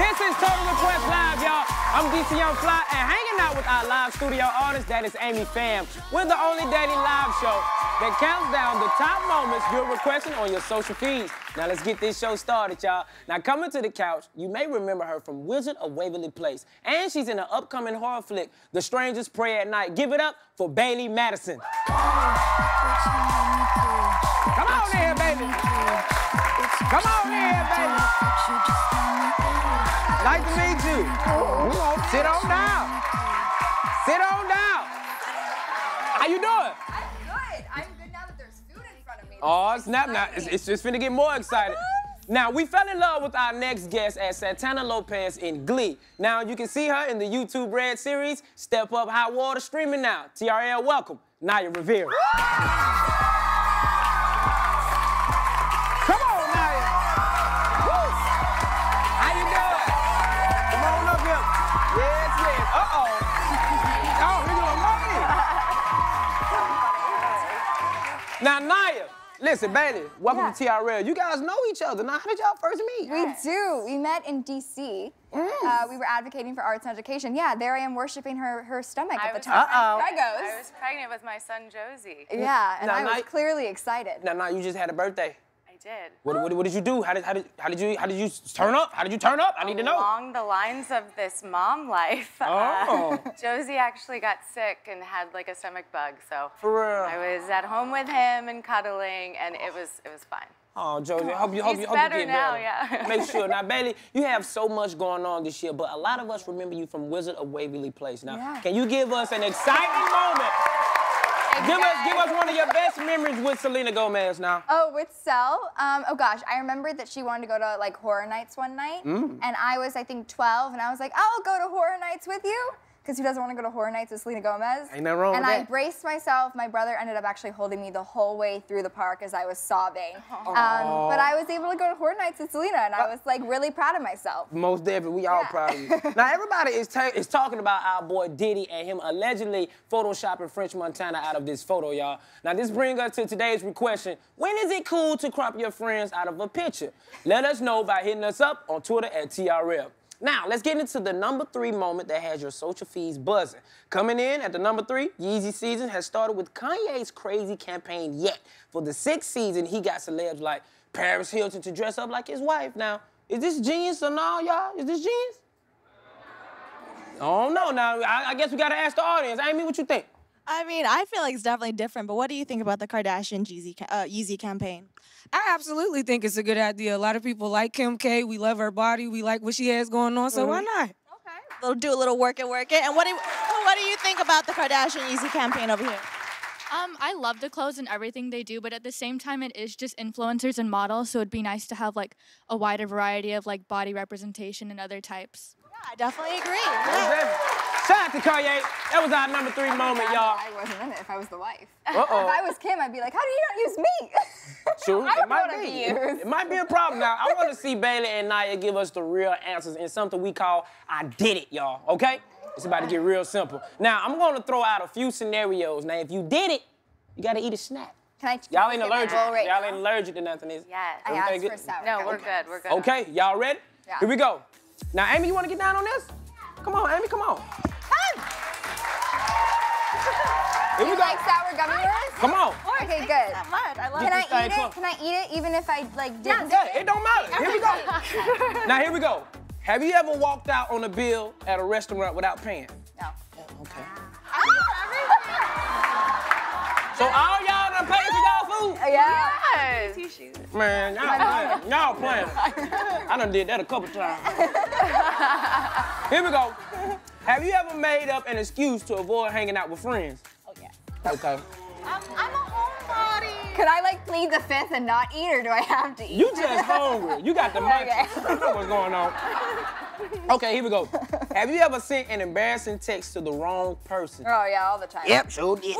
is Total Request Live, y'all. I'm DC Young Fly, and hanging out with our live studio artist, that is Amy Pham. We're the only daily live show that counts down the top moments you're requesting on your social feeds. Now let's get this show started, y'all. Now coming to the couch, you may remember her from Wizard of Waverly Place, and she's in the upcoming horror flick, The Strangers Prey at Night. Give it up for Bailee Madison. Oh, Come on in here, baby. Come on in here, baby. Nice to meet you. Come on, sit on down. Sit on down. How you doing? I'm good. I'm good now that there's food in front of me. Oh, snap now. It's, it's just finna get more excited. Now, we fell in love with our next guest as Santana Lopez in Glee. Now, you can see her in the YouTube Red series, Step Up Hot Water, streaming now. TRL, welcome, Naya Rivera. Now, Naya, listen, Bailee, welcome Yeah. to TRL. You guys know each other. Now, how did y'all first meet? We do. We met in D.C. Mm. Uh, we were advocating for arts and education. Yeah, there I am worshiping her her stomach I at the was time. Uh-oh. I was pregnant with my son Josey. Yeah, and Now, I was Ni- clearly excited. Now, now, you just had a birthday. I did. What, what, what did you do? How did, how, did, how did you how did you turn up? How did you turn up? I need to know. Along the lines of this mom life, uh, Oh. Josey actually got sick and had like a stomach bug. So For real. I was at home with him and cuddling, and it was it was fine. Oh, Josey, hope you hope He's you hope better you get now, better. yeah. Make sure. Now, Bailee, you have so much going on this year, but a lot of us remember you from Wizard of Waverly Place. Now, Yeah. can you give us an exciting moment? Give us give us one of your best memories with Selena Gomez now. Oh, with Sel? Um, oh gosh, I remember that she wanted to go to like horror nights one night, Mm. and I was I think 12, and I was like, I'll go to horror nights with you, because who doesn't want to go to horror nights with Selena Gomez? Ain't nothing wrong And I that. braced myself. My brother ended up actually holding me the whole way through the park as I was sobbing. Um, but I was able to go to horror nights with Selena, and I was like really proud of myself. Most definitely, we all Yeah. proud of you. now, everybody is, ta- is talking about our boy Diddy and him allegedly photoshopping French Montana out of this photo, y'all. Now, this brings us to today's question. When is it cool to crop your friends out of a picture? Let us know by hitting us up on Twitter at TRL. Now, let's get into the number three moment that has your social feeds buzzing. Coming in at the number three, Yeezy season has started with Kanye's crazy campaign Yet. For the sixth season, he got celebs like Paris Hilton to dress up like his wife. Now, is this genius or no, y'all? Is this genius? Oh no! Now I, I guess we gotta ask the audience. Amy, what you think? I mean, I feel like it's definitely different, but what do you think about the Kardashian Yeezy, uh, Yeezy campaign? I absolutely think it's a good idea. A lot of people like Kim K. We love her body. We like what she has going on. So why not? Okay, They'll do a little work and work it. And what do, what do you think about the Kardashian Yeezy campaign over here? Um, I love the clothes and everything they do, but at the same time, it is just influencers and models, so it'd be nice to have like a wider variety of like body representation and other types. Yeah, I definitely agree. Shout out to Kanye. That was our number three moment, y'all. I wasn't in it if I was the wife. Uh-oh. If I was Kim, I'd be like, how do you not use me? Sure, I it don't might wanna be. be It, used. it might be a problem. Now, I want to see Bailee and Naya give us the real answers in something we call "I did it," y'all. Okay? It's about to get real simple. Now, I'm going to throw out a few scenarios. Now, if you did it, you got to eat a snack. Can I? Y'all ain't allergic. right Y'all now? ain't allergic to nothing, is it? Yes. I asked good? for sour. No, we're good. We're good. Okay, y'all ready? Yeah. Here we go. Now, Amy, you want to get down on this? Come on, Amy, come on. Here we You go. like sour gummy worms? Come on. Okay, good. So much. I love Can. I eat it? close. Can I eat it even if I like didn't? Yeah, it don't matter. Here we go. now, here we go. Have you ever walked out on a bill at a restaurant without paying? No. Okay. Ah, so all y'all done paid for y'all food? Yeah. Yes. Man, y'all playing. Y'all playing. I done did that a couple times. Here we go. Have you ever made up an excuse to avoid hanging out with friends? Oh, yeah. Okay. I'm, I'm a homebody. Could I like plead the fifth and not eat, or do I have to eat? You just hungry. You got the money. Okay. I know what's going on. Okay, here we go. Have you ever sent an embarrassing text to the wrong person? Oh yeah, all the time. Yep, sure did.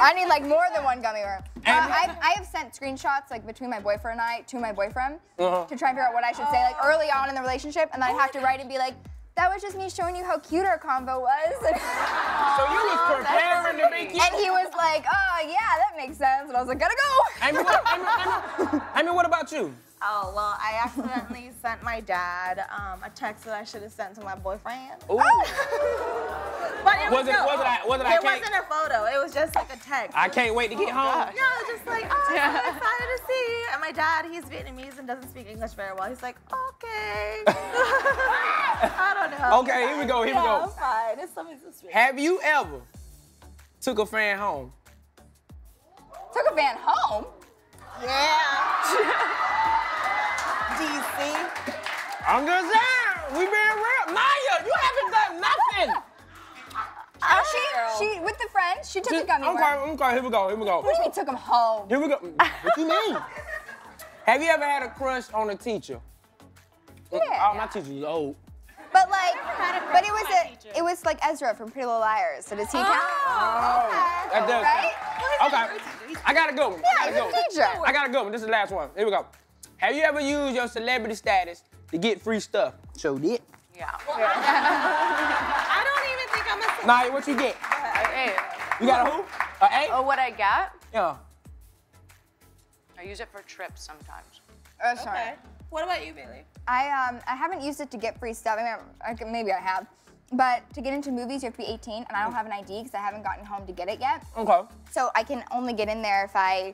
I need like more than one gummy worm. Uh, I've, I have sent screenshots like between my boyfriend and I to my boyfriend Uh-huh. to try and figure out what I should say like early on in the relationship, and then I have to write and be like, that was just me showing you how cute our combo was. So you was preparing to be cute? and he was like, oh yeah, that makes sense. And I was like, gotta go. Amy, what, Amy, Amy, Amy, what about you? Oh, well, I accidentally sent my dad um, a text that I should have sent to my boyfriend. Ooh. But it Was it- no- was it I- was it I It can't- wasn't a photo. It was just like a text. I can't wait to get home. No, it just like, oh, I'm so excited to see you. And my dad, he's Vietnamese and doesn't speak English very well. He's like, okay. I don't know. Okay, here we go, here we go. I'm fine. It's something so sweet. Have you ever took a fan home? Took a fan home. Yeah. DC. I'm just saying, we being real. Naya, you haven't done nothing. Oh, oh she, she, with the friends, she took a gummy okay, worm. okay, here we go, here we go. What do you mean took him home? Here we go. What do you mean? Have you ever had a crush on a teacher? Yeah. Uh, oh, my teacher is old. But like, but it was a, it was like Ezra from Pretty Little Liars. So does he count? That does Right? Okay. I got a good one. Yeah, I got a he's a good one. teacher. I got a good one. This is the last one. Here we go. Have you ever used your celebrity status to get free stuff? So did. Yeah. I don't even think I'm a Naya, what you get? Hey, You got a who? A A? oh, what I got? Yeah. I use it for trips sometimes. Oh, sorry. Okay. What about you, Bailee? I um I haven't used it to get free stuff. I mean, I, can- maybe I have. But to get into movies, you have to be 18, and I don't have an ID because I haven't gotten home to get it yet. Okay. So I can only get in there if I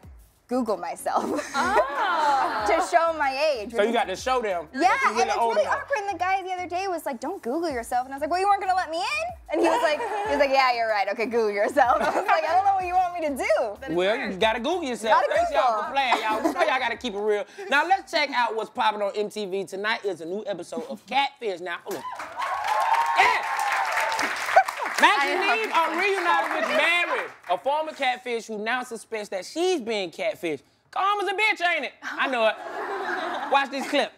Google myself to show my age. So you got to show them. Yeah, and it's really enough. awkward. And the guy the other day was like, "Don't Google yourself," and I was like, "Well, you weren't gonna let me in." And he was like, "He was like, yeah, you're right. Okay, Google yourself." I was like, "I don't know what you want me to do." Well, you gotta Google yourself. Gotta Thanks y'all for playing, y'all. You know y'all gotta keep it real. Now let's check out what's popping on MTV tonight. Is a new episode of Catfish. Now, hold on. Yeah. Maxine are reunited with Mary, a former catfish who now suspects that she's being catfished. Calm as a bitch, ain't it? I know it. Watch this clip.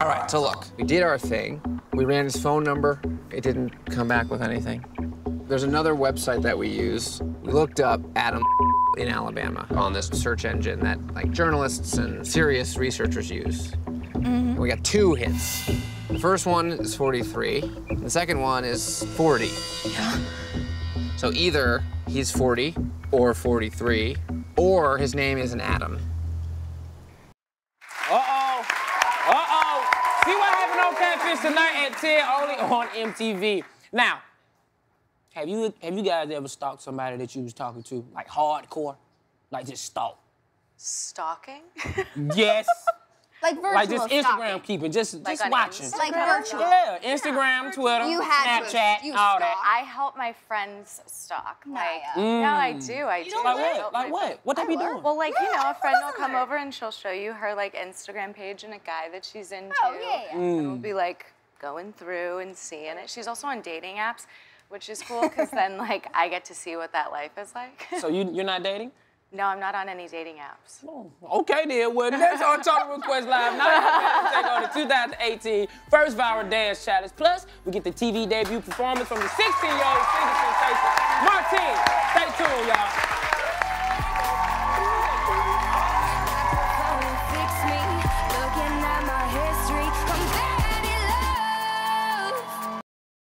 All right, so look, we did our thing. We ran his phone number. It didn't come back with anything. There's another website that we use. We looked up Adam in Alabama on this search engine that like journalists and serious researchers use. Mm-hmm. And we got two hits. The first one is 43. The second one is 40. Yeah. So either he's 40 or 43, or his name isn't Adam. Uh-oh. Uh-oh. See what happened on Catfish tonight at 10 only on MTV. Now, have you have you guys ever stalked somebody that you was talking to? Like hardcore? Like just stalk? Stalking? Yes. Like virtual like just Instagram stalking. keeping, just Like just watching. Instagram? Like virtual. Yeah, Instagram, Twitter, You had to- Snapchat, you all that. I help my friends stalk. Like, mm. Naya. no, I do. I do. Like what? Like what? What they be doing? Well, like, you know, a friend will come over and she'll show you her, like, Instagram page and a guy that she's into. Oh, yeah, yeah. Mm. And we'll be, like, going through and seeing it. She's also on dating apps, which is cool because then, like, I get to see what that life is like. So you you're not dating? No, I'm not on any dating apps. Oh, okay then. Well, that's on Total Request Live. Now take on the 2018 First Viral Dance Challenge. Plus, we get the TV debut performance from the 16-year-old singer sensation, Marteen. Stay tuned, y'all.